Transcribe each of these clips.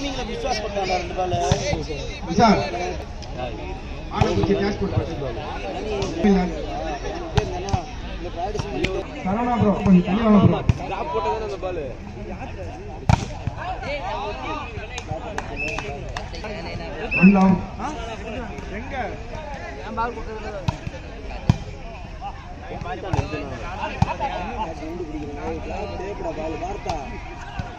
டைமிங்ல விஸ்வாஸ் பண்ணாங்க ரெண்டு பால் ஆடு குச்சி கேட்ச் போட்டு இல்ல இந்த ப்ராக்டிஸ் சரவணா ப்ரோ கொஞ்சம் தள்ளி வாங்க ப்ரோ டிராப் போட்டதானே அந்த பால் ஃபைவ்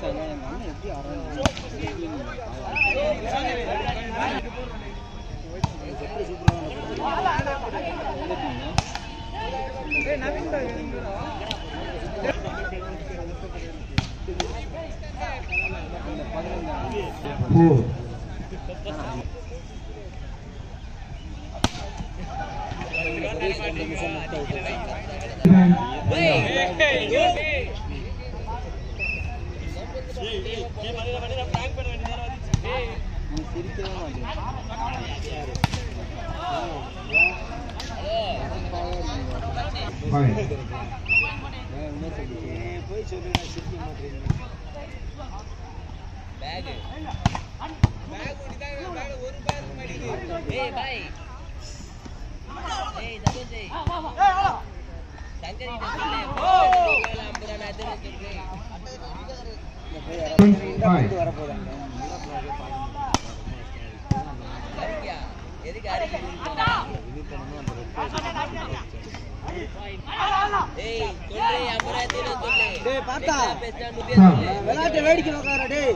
சொல்லு நான் சிரிக்க மாட்டேன் ஃபைவ் வரப்போதாங்க டேய் பார்த்தா விளையாட்டு வேடிக்கை பார்க்காத டேய்.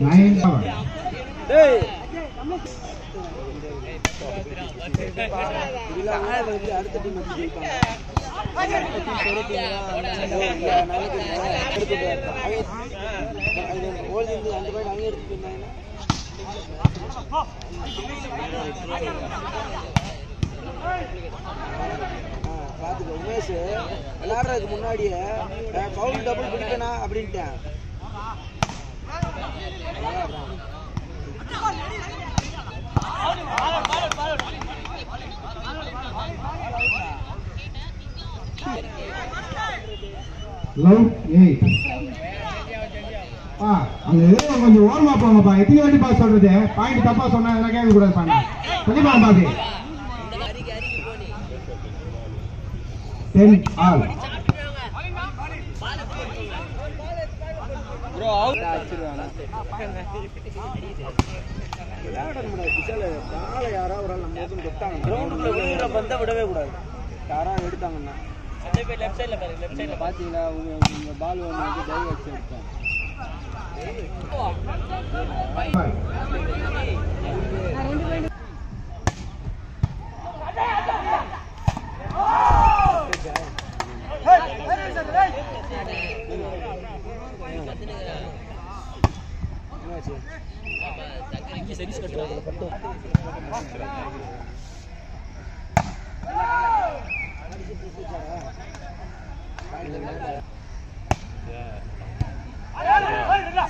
போயிருந்தாங்கன்னா ஆ, பாத்துக்கோ உமேஷ் விளையாடுறதுக்கு முன்னாடியே பவுல் டபுள் பிடிக்கணா அப்படின்ட்டேன். லவ் ஏய் பா அது கொஞ்சம் ஓரமா போங்கப்பா எத்தனை வாட்டி பாஸ் சொல்றது? பாயிண்ட் தப்பா சொன்னா அதெல்லாம் கேட்க கூடாது பாருங்க கொஞ்சம் பாதி டென் ஆல் விளையாடணும் முடியாது யாராவது எடுத்தாங்கன்னா. ஆள் நம்ம எதுவும் தொட்டாங்க கிரவுண்டுக்குள்ள விழுகிற பந்தை விடவே கூடாது யாராவது எடுத்தாங்கன்னா பாத்தீங்களா உங்க உங்க பால் ஒன்று வந்து டை வச்சு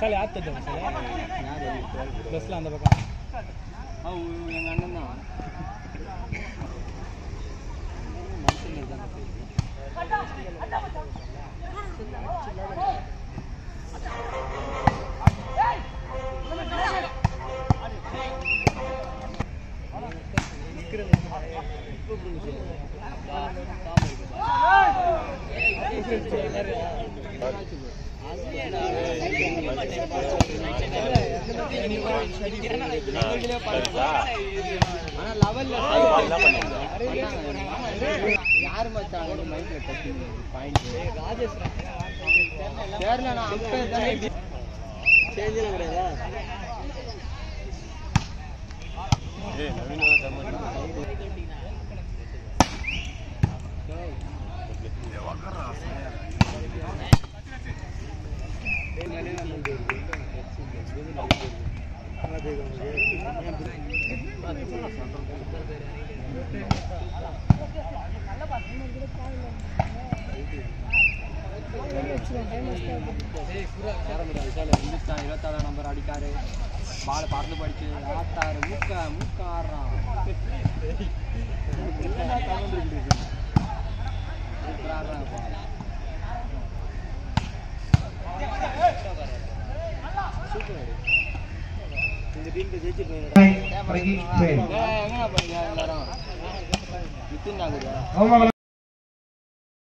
சரி ஆத்துட்டோம் சரி. ப்ளஸ்ல அந்த பக்கம். எங்க அண்ணன் தான் ஆனா லெவல்ல யாரு மச்சான் மைக்ல கட்டி பாயிண்ட் ராஜேஷ் தெரியல நான் அம்பேர் தானே சேஞ்சில கிடையாதா இருந்துச்சான் இருபத்தாறாம் நம்பர் அடிக்காரு பால் பறந்து படிச்சு ஆட்டாரு மூக்க மூக்க ஆடுறான் இந்த